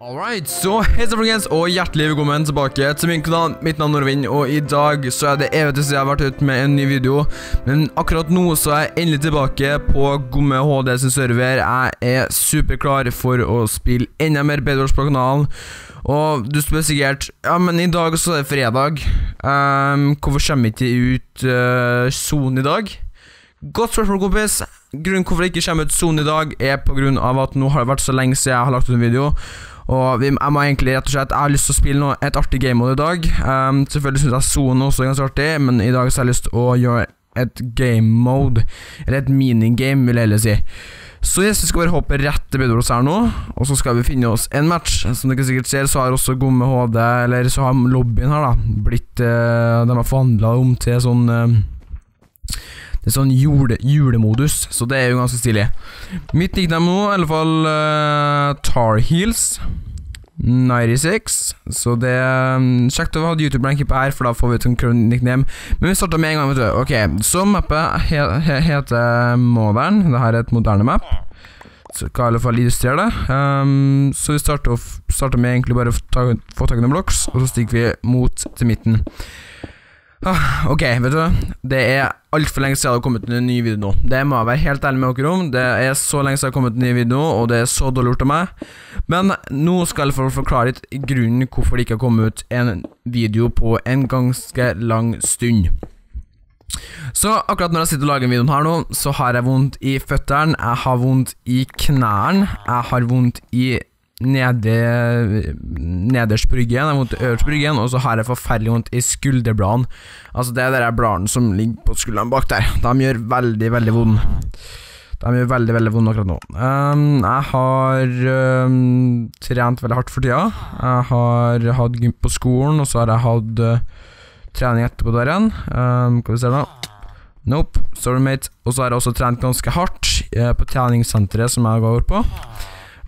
Alright, så hei folkens, og hjertelig velkommen tilbake til min kanal. Mitt navn er Norvin, og i dag så er det evig siden jeg har vært ute med en ny video. Men akkurat nå så er jeg endelig tilbake på Gomme HD sin server. Jeg er superklar for å spille enda mer Bedwars på kanalen. Og du spør sikkert Ja, men i dag så er det fredag. Ehm, hvorfor kommer ikke ut uh, i dag? Godt spørsmål, kompis. Grunnen hvorfor det ikke kommer ut Zone i dag, er på grunn av at nå har det vært så lenge siden jeg har lagt ut en video. Og vi, jeg må egentlig rett og slett Jeg har lyst til å spille noe, et artig game mode i dag. Um, selvfølgelig syns jeg Sono også er ganske artig, men i dag så har jeg lyst til å gjøre et game mode. Eller et minigame, vil jeg heller si. Så yes, vi skal bare hoppe rett til Bedros her nå, og så skal vi finne oss en match. Som dere sikkert ser, så har også Gomme HD, eller så har lobbyen her, da, blitt uh, De har forhandla om til sånn uh, det er sånn jule, julemodus, så det er jo ganske stilig. Mitt nickname nå er i alle fall uh, Tar Heels. 96, så det er um, kjekt å ha YouTube-ranking på her, for da får vi et sånt nickname. Men vi starter med en gang, vet du. Ok, så mappet he he heter Modern. Dette er et moderne map. Så skal i alle fall illustrere det. Um, så vi starter, starter, med egentlig bare å få tak i noen blocks, og så stikker vi mot til midten. Ah, ok, vet du Det er altfor lenge siden det har kommet en ny video nå. Det må jeg være helt ærlig med dere om. Det er så lenge siden det har kommet en ny video, og det er så dårlig gjort av meg. Men nå skal jeg for forklare litt grunnen hvorfor det ikke har kommet ut en video på en ganske lang stund. Så akkurat når jeg sitter og lager videoen her nå, så har jeg vondt i føttene, jeg har vondt i knærne, jeg har vondt i nede, nederst på ryggen, jeg øverst på ryggen, og så har jeg forferdelig vondt i skulderbladene. Altså, det er de bladene som ligger på skuldrene bak der. De gjør veldig, veldig vondt. De gjør veldig, veldig vondt akkurat nå. Um, jeg har um, trent veldig hardt for tida. Jeg har hatt gym på skolen, og så har jeg hatt uh, trening etterpå der igjen. Um, hva vi ser da? Nope, sorry mate. Og så har jeg også trent ganske hardt uh, på treningssenteret som jeg går på.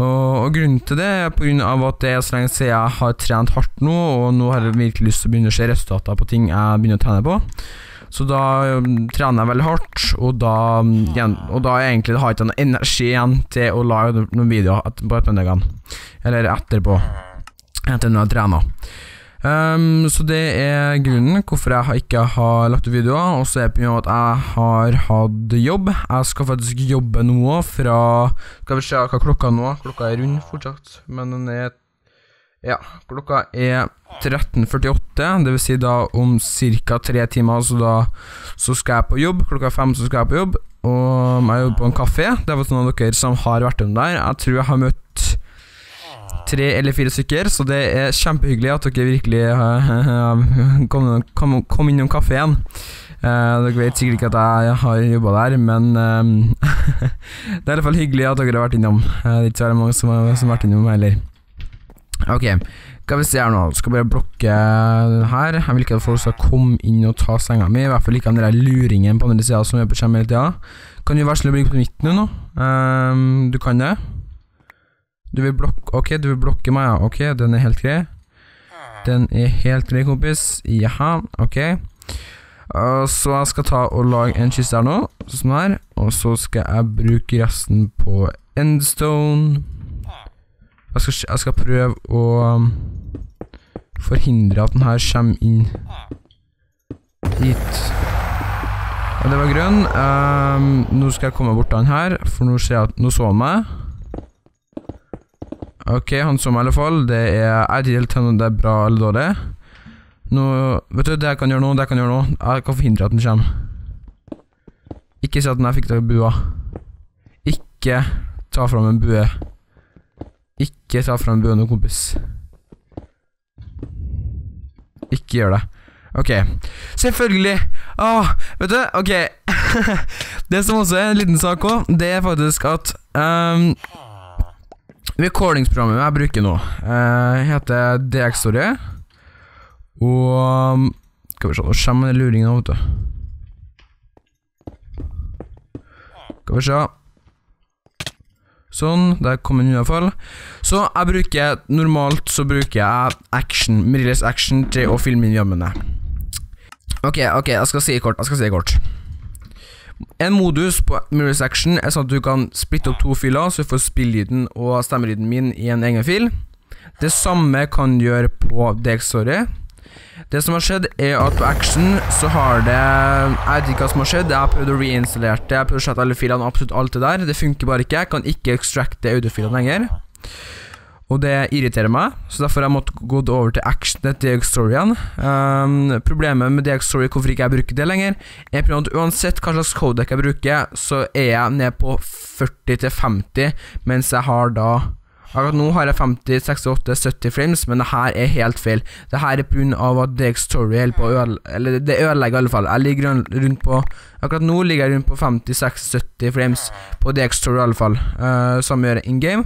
Og, og, grunnen til det er pga. at det er så lenge siden jeg har trent hardt nå, og nå har jeg virkelig lyst til å begynne å se resultater på ting jeg begynner å trene på. Så da um, trener jeg veldig hardt, og da, um, igjen, og da egentlig har jeg ikke noe energi igjen til å lage noen videoer på ettermiddagene. Eller etterpå, etter når jeg trener. Um, så det er grunnen hvorfor jeg ikke har lagt ut videoer. Og så er det pga. at jeg har hatt jobb. Jeg skal faktisk jobbe nå fra Skal vi se hva klokka er nå. Klokka er rund fortsatt, men den er Ja, klokka er 13.48, dvs. Si da om ca. tre timer, så da så skal jeg på jobb. Klokka fem så skal jeg på jobb, og jeg jobber på en kafé. Det er for noen av dere som har vært om der. Jeg tror jeg har møtt tre eller fire stykker, så det er kjempehyggelig at dere virkelig uh, kom, kom, kom innom kafeen. Uh, dere vet sikkert ikke at jeg har jobba der, men um, det er i hvert fall hyggelig at dere har vært innom. Det er ikke så mange som som har vært innom heller. Ok, hva vi ser nå? Skal bare blokke her. Jeg vil ikke at folk skal komme inn og ta senga mi. I hvert fall ikke den der luringen på andre sida som er på skjermen hele tida. Kan du snill å bli på midten nå? Um, du kan det? Du vil blokke Ok, du vil blokke meg, ja. Ok, den er helt grei. Den er helt grei, kompis. Jaha, ok. Så jeg skal ta og lage en kiste her nå, sånn her. Og så skal jeg bruke resten på endstone. Jeg skal, jeg skal prøve å um, forhindre at den her kommer inn hit. Og det var grønn. Um, nå skal jeg komme bort til den her, for nå ser jeg at nå så han meg. Ok, han meg i alle fall. Det er Jeg ikke om det er bra eller dårlig. Nå Vet du, det jeg kan gjøre nå, det jeg kan gjøre nå Jeg kan forhindre at den kommer. Ikke si at den jeg fikk tak i bua. Ikke ta fram en bue. Ikke ta fram buen nå, kompis. Ikke gjør det. Ok. Selvfølgelig! Åh, vet du, ok. det som også er en liten sak òg, det er faktisk at um, Recordingsprogrammet jeg bruker nå, eh, heter DX-Story. Og Skal vi se, nå kommer den luringen, vet du. Skal vi se. Sånn, der kom den iallfall. Så jeg bruker Normalt så bruker jeg action, Mirrorless action til å filme inn jammene. Ok, ok, jeg skal si kort. Jeg skal si kort. En modus på Mirror's Action er sånn at du kan splitte opp to filer, så du får spillelyden og stemmelyden min i en egen fil. Det samme kan du gjøre på DX-story. Det som har skjedd, er at på Action så har det Jeg vet ikke hva som har skjedd. Jeg har prøvd å reinstallere det. Jeg har prøvd å slette alle filene, absolutt alt det der. Det funker bare ikke. Jeg kan ikke extracte audiofilene lenger. Og det irriterer meg, så derfor har jeg måttet gå over til actionet til DX-story igjen. Um, problemet med DX-story, hvorfor ikke jeg bruker det lenger, er at uansett hva slags codec jeg bruker, så er jeg ned på 40 til 50, mens jeg har da Akkurat nå har jeg 50, 68, 70 frames, men det her er helt feil. Det her er pga. at Dex Story holder på å ødelegge Eller det ødelegger i alle fall. Jeg ligger rundt på Akkurat nå ligger jeg rundt på 50-60-70 frames på Dex Story i alle fall. Uh, samme gjør in game.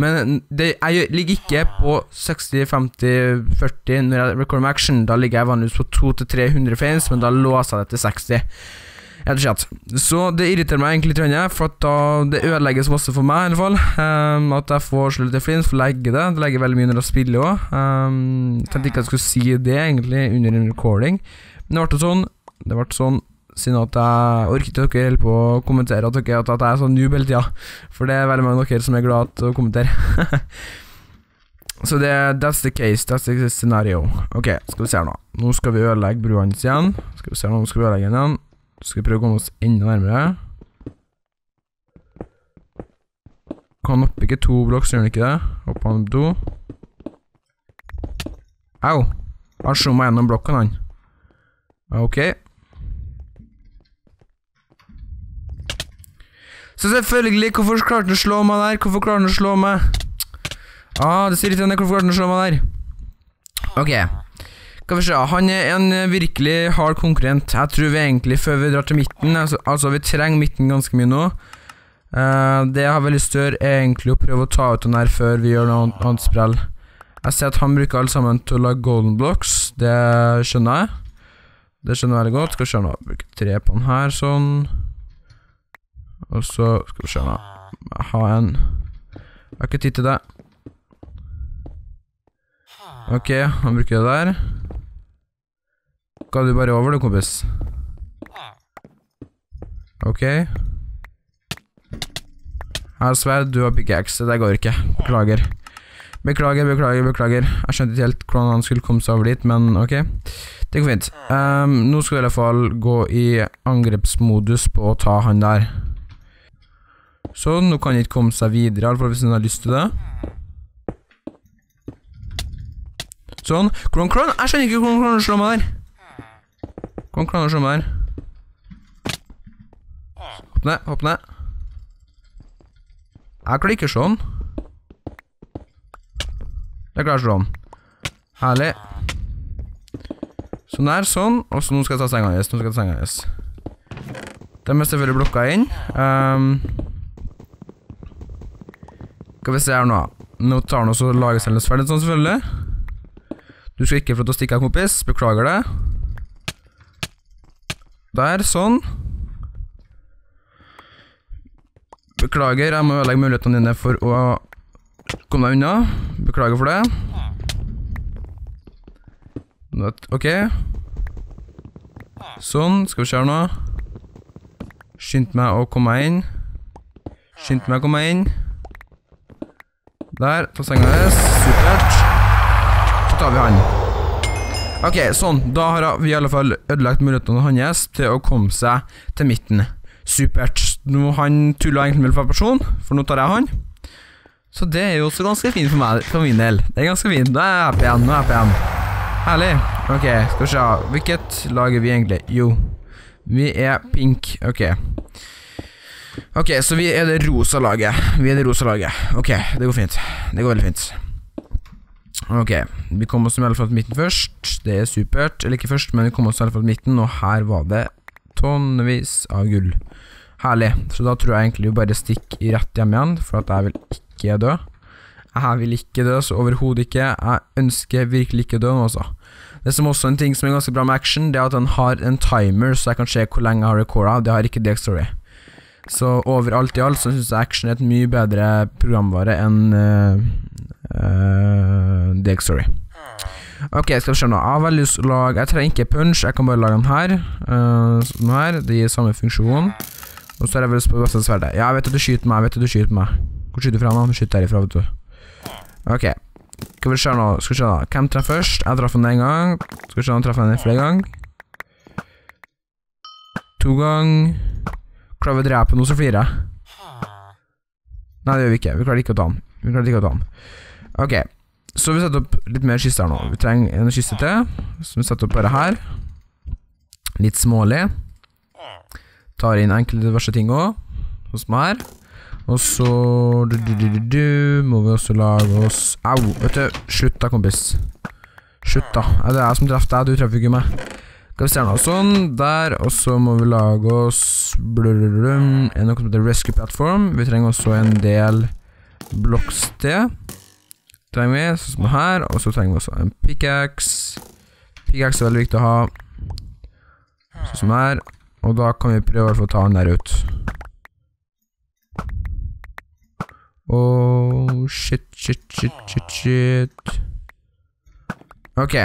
Men det, jeg ligger ikke på 60-50-40 når jeg recorder med action. Da ligger jeg vanligvis på 200-300 frames, men da låser jeg det til 60. Så det irriterer meg egentlig litt, for at da det ødelegges masse for meg, i alle fall. Um, at jeg får så lite flint, får legge det. Det legger veldig mye når jeg spiller òg. Um, tenkte ikke jeg skulle si det, egentlig, under en recording. Men det ble sånn. Det ble sånn siden at jeg orker ikke dere holder på å kommentere at, dere, at, jeg er sånn noob hele tida. For det er veldig mange av dere som er glad til å kommentere. Så det that's the case, that's the scenario. Ok, skal vi se her nå. Nå skal vi ødelegge brua hans igjen. Skal vi se her nå, skal vi ødelegge den igjen. Skal vi prøve å komme oss enda nærmere. Kan oppe ikke to blokk, gjør han ikke det. Oppe han to. Au! Han slo meg gjennom blokken, han. Ok. Så selvfølgelig, hvorfor klarte han å slå meg der? Hvorfor klarte han å slå meg? Ah, det sier litt henne, Hvorfor klarte han å slå meg der? Ok. Skal vi se, han er en virkelig hard konkurrent. Jeg tror vi egentlig, før vi drar til midten Altså, altså vi trenger midten ganske mye nå. Uh, det jeg har veldig lyst til å gjøre, er egentlig å prøve å ta ut den her før vi gjør noe annet sprell. Jeg ser at han bruker alle sammen til å lage golden blocks. Det skjønner jeg. Det skjønner jeg veldig godt. Skal vi se nå. Bruke tre på den her, sånn. Og så skal vi se nå. Jeg har en Jeg har ikke tid til det. Ok, han bruker det der. Ga du bare over, du, kompis? Ok. Jeg har du har pickaxe. Det går ikke. Beklager. Beklager, beklager, beklager. Jeg skjønte ikke helt hvordan han skulle komme seg over dit, men ok. Det går fint. Um, nå skal vi i hvert fall gå i angrepsmodus på å ta han der. Sånn, nå kan han ikke komme seg videre, iallfall hvis han har lyst til det. Sånn. Hvordan klarer Jeg skjønner ikke hvordan han slår meg der. Kom, klarer å slå meg her. Hopp ned, hopp ned. Jeg klikker sånn. Jeg klarer sånn. Herlig. Sånn der, sånn. Og så nå skal jeg ta senga yes Nå skal jeg ta senga yes De er selvfølgelig blokka inn. Um, skal vi se her nå. Nå tar han også lagercellenes sånn selvfølgelig. Du skal ikke få til å stikke her, kompis. Beklager det. Der, sånn. Beklager, jeg må ødelegge mulighetene dine for å komme deg unna. Beklager for det. Ok. Sånn, skal vi se her nå. Skynd meg å komme meg inn. Skynd meg å komme meg inn. Der, ta senga deres. Supert. Så tar vi han. Ok, sånn. Da har vi i alle fall ødelagt mulighetene hans til å komme seg til midten. Supert. Nå Han tulla egentlig med person, for nå tar jeg han. Så det er jo også ganske fint for meg, for min del. Det er ganske fint. Nå er jeg happy igjen. Nå er jeg happy igjen. Herlig. Ok, skal vi se. Hvilket lag er vi egentlig? Jo, vi er pink. Ok. Ok, så vi er det rosa laget. Vi er det rosa laget. Ok, det går fint. Det går veldig fint. Ok, vi kom oss i hvert fall til midten først. Det er supert. Eller ikke først, men vi kom oss i hvert fall til midten, og her var det tonnevis av gull. Herlig. Så da tror jeg egentlig vi bare stikker rett hjem igjen, for at jeg vil ikke dø. Jeg vil ikke dø, så overhodet ikke. Jeg ønsker virkelig ikke dø nå, altså. Det som også er en ting som er ganske bra med action, det er at den har en timer, så jeg kan se hvor lenge jeg har recorda. Det har ikke Dex Story. Så overalt i alt så syns jeg action er et mye bedre programvare enn uh, uh, Degstory. Ok, skal vi se nå. Jeg lyst til å lage Jeg trenger ikke punch, jeg kan bare lage den her. Uh, her. Det gir samme funksjon. Og så har jeg vel lyst på beste sverdet. Ja, jeg vet at du skyter meg. Jeg vet at du skyter meg. Hvor skyter du fra nå? Du skyter derifra, vet du. Ok. Skal vi se nå, skal vi se da. Hvem treffer først? Jeg traff den en gang. Skal vi se om treffer den flere ganger. To ganger. Klarer vi å drepe noe, så flirer jeg. Nei, det gjør vi ikke. Vi klarer ikke å ta den. Vi klarer ikke å ta den. Ok, så vi setter opp litt mer kiste her nå. Vi trenger en kiste til, så vi setter opp bare her. Litt smålig. Tar inn enkelte diverse ting òg, hos meg her. Og så du, du, du, du, må vi også lage oss Au! Vet du, slutt da, kompis. Slutt, da. Det er jeg som traff deg, du treffer ikke meg. Skal vi se nå, sånn, der, og så må vi lage oss blululum, noe som heter Rescue Platform. Vi trenger også en del blocks til. Trenger vi, sånn som her, og så trenger vi også en pickaxe. Pickaxe er veldig viktig å ha. Sånn som her, og da kan vi prøve å ta den der ut. Oh, shit, shit, shit, shit, shit. Ok.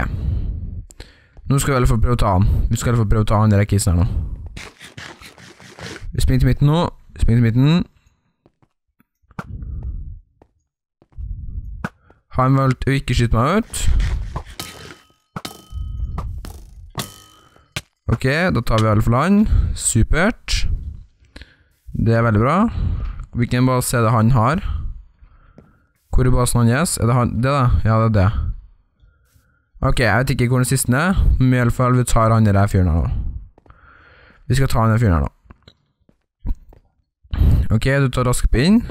Nå skal vi i hvert prøve å ta den. Vi skal i hvert prøve å ta den der kisen her nå. Vi springer til midten nå. Vi springer til midten. Han valgte å ikke skyte meg ut? Ok, da tar vi alle for land. Supert. Det er veldig bra. Hvilken base er det han har? Hvor er basen hans? Er det han? Det da? Ja, det er det. Ok, jeg vet ikke hvor den siste er, men i alle fall, vi tar han der fyren her nå. Vi skal ta han der fyren her nå. Ok, du tar raskepinn.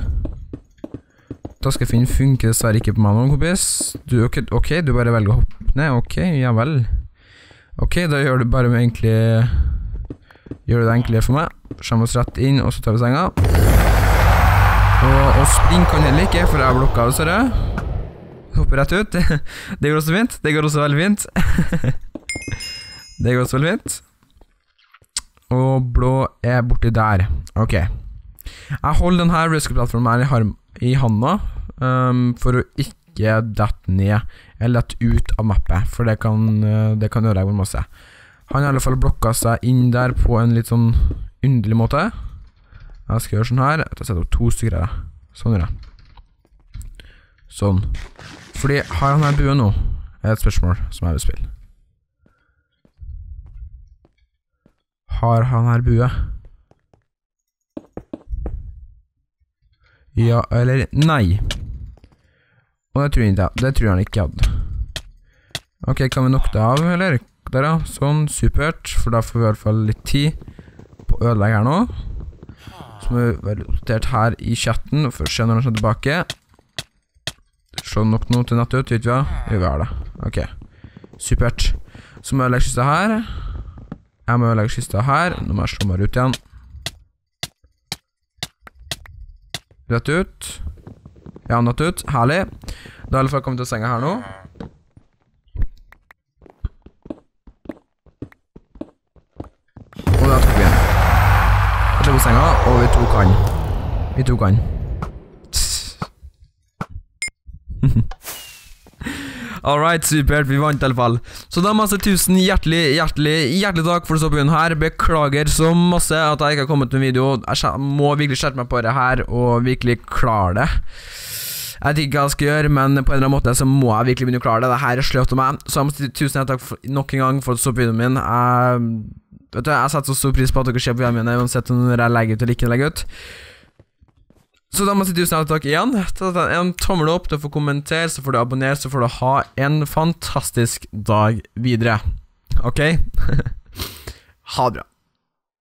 Raskepinn funker dessverre ikke på meg nå, kompis. Du, ok, ok, du bare velger å hoppe ned. Ok, ja vel. Ok, da gjør du bare med egentlig Gjør du det enklere for meg. Skjemmer oss rett inn, og så tar vi senga. Og, og spring kan heller ikke, for jeg har blokka ser du. Hopper rett ut. Det går også fint. Det går også veldig fint. Det går også veldig fint. Og blå er borti der. Ok. Jeg holder denne rescue-plattformen her i handa um, for å ikke dette ned eller dette ut av mappet, for det kan, uh, det kan ødelegge masse. Han har i alle fall blokka seg inn der på en litt sånn underlig måte. Jeg skal gjøre sånn her. Jeg setter opp to stykker her. Sånn gjør jeg. Sånn. Fordi har han her bue nå? er et spørsmål som jeg vil spille. Har han her bue? Ja eller nei? Og det tror, jeg, ikke- det tror han ikke hadde. Ok, kan vi knokke det av, eller? Der, ja. Sånn, supert. For da får vi i hvert fall litt tid på å ødelegge her nå. Så må vi være oppdatert her i chatten for å se når han kommer tilbake. Se nok noe til natt ut, vet vi hva? Jo, vi har det. Ok. Supert. Så må jeg ødelegge kista her. Jeg må ødelegge kista her. Nå må jeg slå meg ut igjen. Rett ut. Ja, natt ut. Herlig. Da er alle fall kommet til senga her nå. Og da tok vi den. Da tok senga, og vi tok han. Vi tok han. Alright, supert. Vi vant i alle fall. Så da masse tusen hjertelig, hjertelig, hjertelig takk for du så på videoen her. Beklager så masse at jeg ikke har kommet med video. Jeg må virkelig skjerpe meg på det her og virkelig klare det. Jeg vet ikke hva jeg skal gjøre, men på en eller annen måte så må jeg virkelig begynne å klare det. Dette er sløvt av meg. Så tusen takk for, nok en gang for at du så på videoen min. Jeg, vet du, jeg setter så stor pris på at dere ser på videoene mine, uansett når jeg legger ut eller ikke legger ut. Så da må jeg si tusen hjertelig takk igjen. Ta En tommel opp, du får kommentere, så får du abonnere, så får du ha en fantastisk dag videre. Ok? ha det bra.